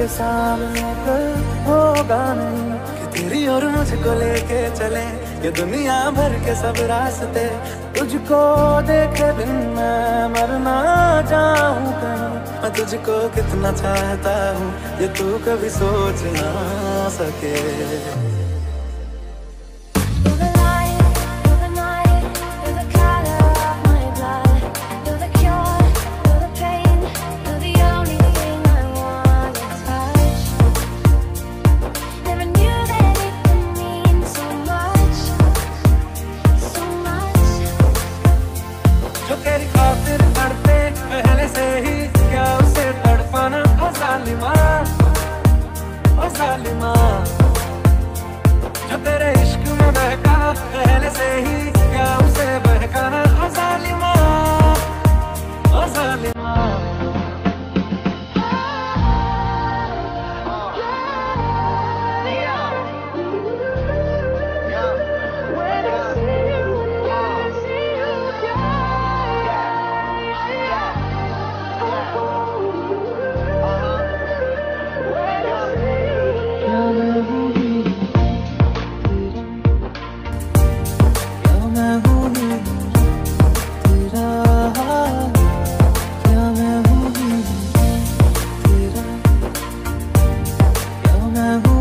के सामने कल होगा नहीं कि तेरी और मुझको लेके चले। ये दुनिया भर के सब रास्ते तुझको देखे बिन मैं मरना चाहूँ कहीं। मैं तुझको कितना चाहता हूँ, ये तू कभी सोच ना सके। जो तेरी 那无。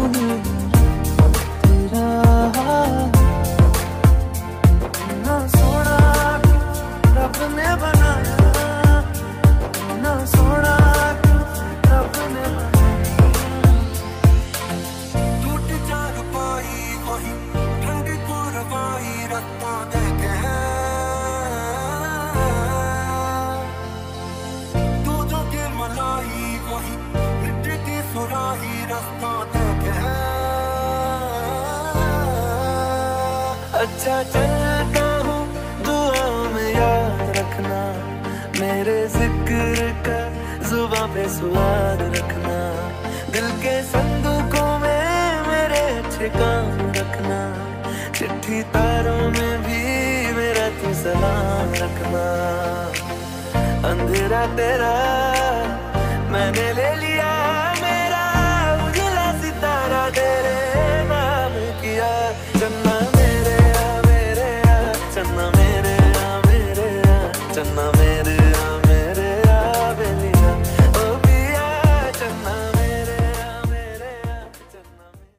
अच्छा चलता हूँ दुआ में याद रखना मेरे ज़िक्र का जुबा पे रखना दिल के संदूकों में मेरे रखना चिट्ठी तारों में भी मेरा तू सलाम रखना अंधेरा तेरा मैंने ले लिया